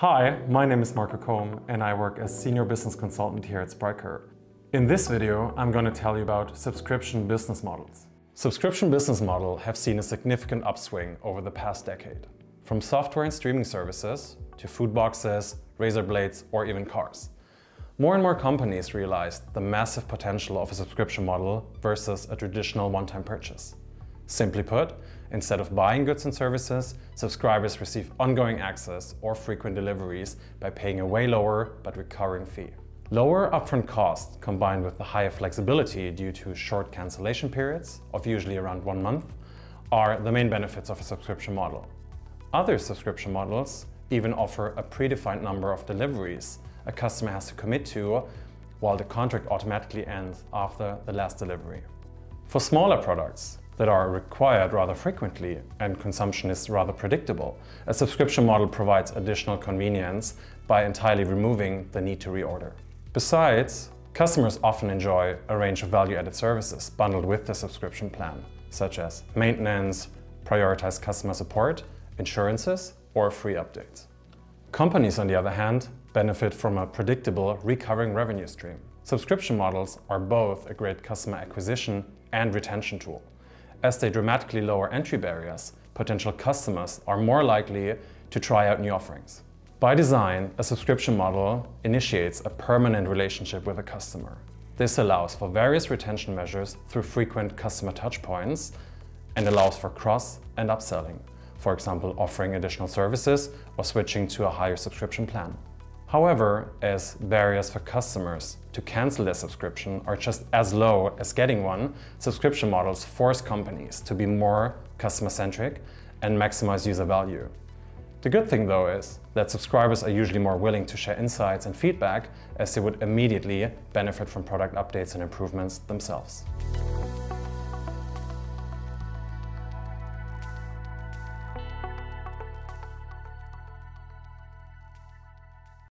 Hi, my name is Marco Combe and I work as Senior Business Consultant here at Spryker. In this video, I'm going to tell you about subscription business models. Subscription business models have seen a significant upswing over the past decade. From software and streaming services to food boxes, razor blades, or even cars. More and more companies realized the massive potential of a subscription model versus a traditional one-time purchase. Simply put, instead of buying goods and services, subscribers receive ongoing access or frequent deliveries by paying a way lower but recurring fee. Lower upfront costs combined with the higher flexibility due to short cancellation periods of usually around one month are the main benefits of a subscription model. Other subscription models even offer a predefined number of deliveries a customer has to commit to while the contract automatically ends after the last delivery. For smaller products that are required rather frequently and consumption is rather predictable, a subscription model provides additional convenience by entirely removing the need to reorder. Besides, customers often enjoy a range of value-added services bundled with the subscription plan, such as maintenance, prioritized customer support, insurances, or free updates. Companies, on the other hand, benefit from a predictable, recurring revenue stream. Subscription models are both a great customer acquisition and retention tool. As they dramatically lower entry barriers, potential customers are more likely to try out new offerings. By design, a subscription model initiates a permanent relationship with a customer. This allows for various retention measures through frequent customer touchpoints and allows for cross and upselling, for example offering additional services or switching to a higher subscription plan. However, as barriers for customers to cancel their subscription are just as low as getting one, subscription models force companies to be more customer-centric and maximize user value. The good thing though is that subscribers are usually more willing to share insights and feedback as they would immediately benefit from product updates and improvements themselves.